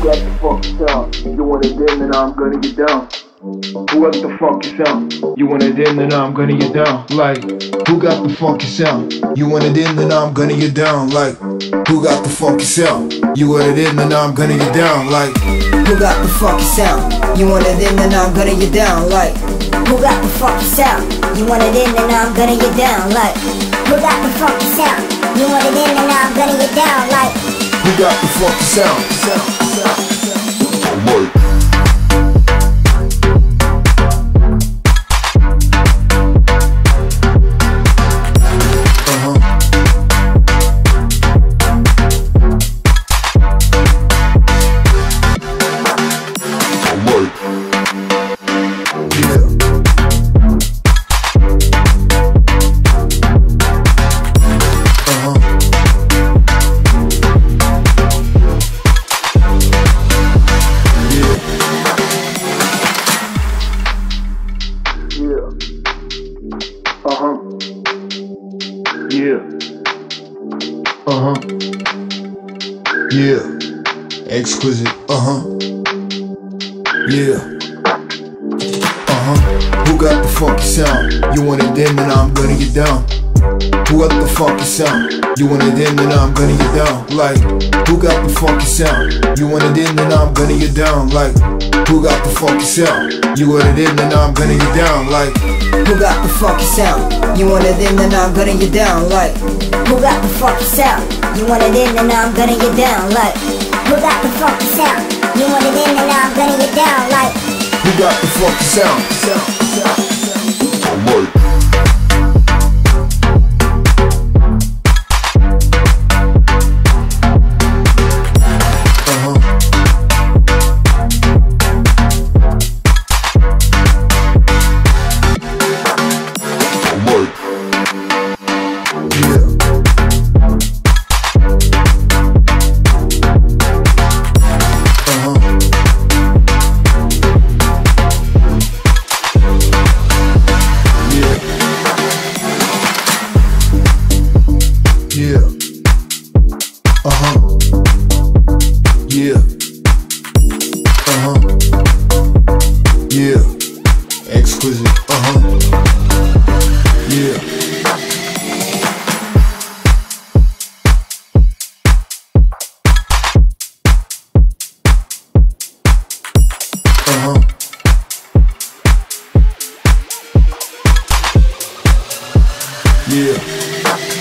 got the funky sound? You want it in, then I'm gonna get down. Who got the funky sound? You want it in, then I'm gonna get down. Like, who got the funky sound? You want it in, then I'm gonna get down. Like, who got the funky sound? You want it in, then I'm gonna get down. Like, Who got the funky sound? You want it in, then I'm gonna get down. Like, Who got the funky sound? You want it in, then I'm gonna get down. Like, who got the funky sound? You want it in, then I'm gonna get down. Like, who got the funky sound? sound, sound, Uh-huh. Yeah. Uh-huh. Yeah. Exquisite. Uh-huh. Yeah. Uh-huh. Who got the funky sound? You want it in, then I'm gonna get down. Who got the funky sound? You want it in, then I'm gonna get down. Like, who got the funky sound? You want it in, then I'm gonna get down. Like, who got the funky sound? You want it in, then I'm gonna get down. Like, who got the funky sound? You want it in, then I'm gonna get down. Like, who got the funky sound? You want it in, then I'm gonna get down. Like, who got the funky sound? You want it in, then I'm gonna get down. Like, who got the funky sound? sound, Yeah. Uh huh. Yeah. Uh huh. Yeah. Exquisite. Uh huh. Yeah. Uh huh. Yeah.